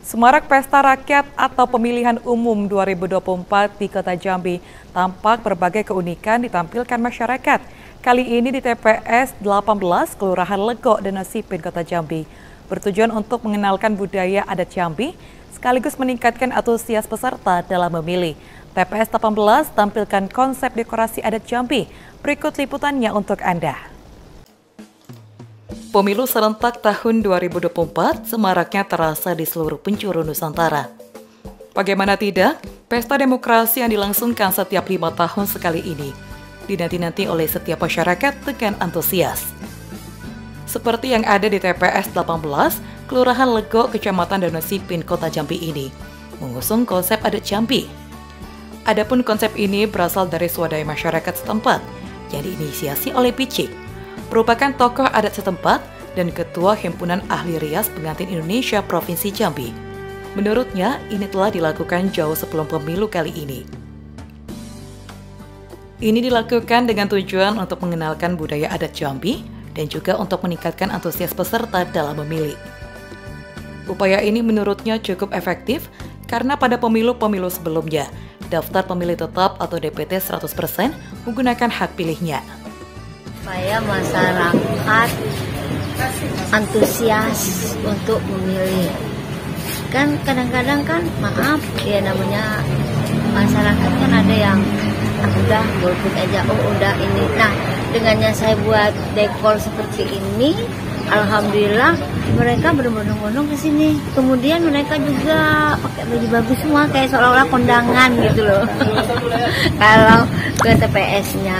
Semarak Pesta Rakyat atau Pemilihan Umum 2024 di Kota Jambi tampak berbagai keunikan ditampilkan masyarakat. Kali ini di TPS 18 Kelurahan Legok dan Nasipin Kota Jambi. Bertujuan untuk mengenalkan budaya adat Jambi sekaligus meningkatkan antusias peserta dalam memilih. TPS 18 tampilkan konsep dekorasi adat Jambi. Berikut liputannya untuk Anda. Pemilu serentak tahun 2024 semaraknya terasa di seluruh penjuru Nusantara. Bagaimana tidak, pesta demokrasi yang dilangsungkan setiap lima tahun sekali ini dinanti-nanti oleh setiap masyarakat dengan antusias. Seperti yang ada di TPS 18, Kelurahan Lego, Kecamatan Danau Kota Jambi ini, mengusung konsep adat Jambi. Adapun konsep ini berasal dari swadaya masyarakat setempat yang diinisiasi oleh Picik, merupakan tokoh adat setempat dan Ketua Himpunan Ahli Rias Pengantin Indonesia Provinsi Jambi. Menurutnya, ini telah dilakukan jauh sebelum pemilu kali ini. Ini dilakukan dengan tujuan untuk mengenalkan budaya adat Jambi dan juga untuk meningkatkan antusias peserta dalam memilih. Upaya ini menurutnya cukup efektif karena pada pemilu-pemilu sebelumnya, daftar pemilih tetap atau DPT 100% menggunakan hak pilihnya supaya masyarakat antusias untuk memilih. Kan kadang-kadang kan maaf ya namanya masyarakat kan ada yang ah, udah golput aja oh udah ini. Nah dengannya saya buat dekor seperti ini alhamdulillah mereka benar-benar ke sini. Kemudian mereka juga pakai baju bagus semua kayak seolah-olah kondangan gitu loh. Kalau ke TPS-nya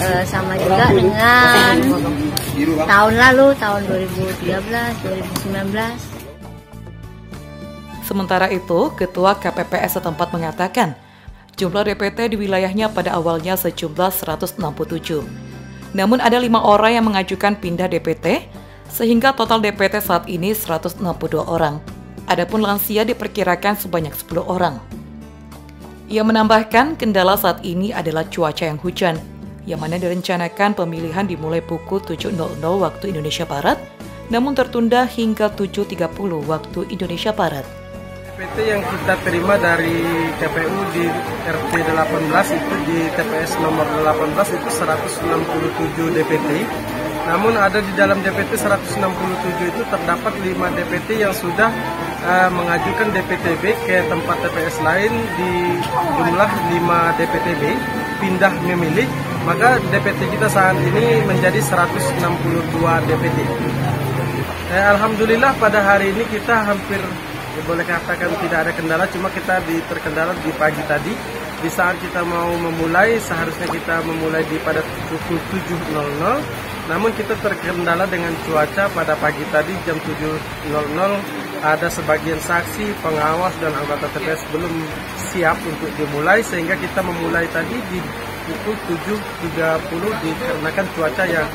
e, sama juga dengan tahun lalu tahun 2013 2019. Sementara itu, Ketua KPPS setempat mengatakan, jumlah DPT di wilayahnya pada awalnya sejumlah 167. Namun ada lima orang yang mengajukan pindah DPT sehingga total DPT saat ini 162 orang. Adapun lansia diperkirakan sebanyak 10 orang. Ia menambahkan kendala saat ini adalah cuaca yang hujan, yang mana direncanakan pemilihan dimulai pukul 7.00 waktu Indonesia Barat, namun tertunda hingga 7.30 waktu Indonesia Barat. DPT yang kita terima dari KPU di RT 18 itu di TPS nomor 18 itu 167 DPT namun ada di dalam DPT 167 itu terdapat 5 DPT yang sudah uh, mengajukan DPTB ke tempat TPS lain di jumlah 5 DPTB pindah memilih maka DPT kita saat ini menjadi 162 DPT. Eh, Alhamdulillah pada hari ini kita hampir ya boleh katakan tidak ada kendala cuma kita di terkendala di pagi tadi di saat kita mau memulai seharusnya kita memulai di pada pukul 7.00 namun kita terkendala dengan cuaca pada pagi tadi jam 7.00 ada sebagian saksi, pengawas dan anggota TPS belum siap untuk dimulai sehingga kita memulai tadi di pukul 7.30 dikarenakan cuaca yang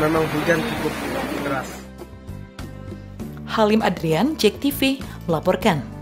memang hujan cukup deras. Halim Adrian, Jek TV, melaporkan.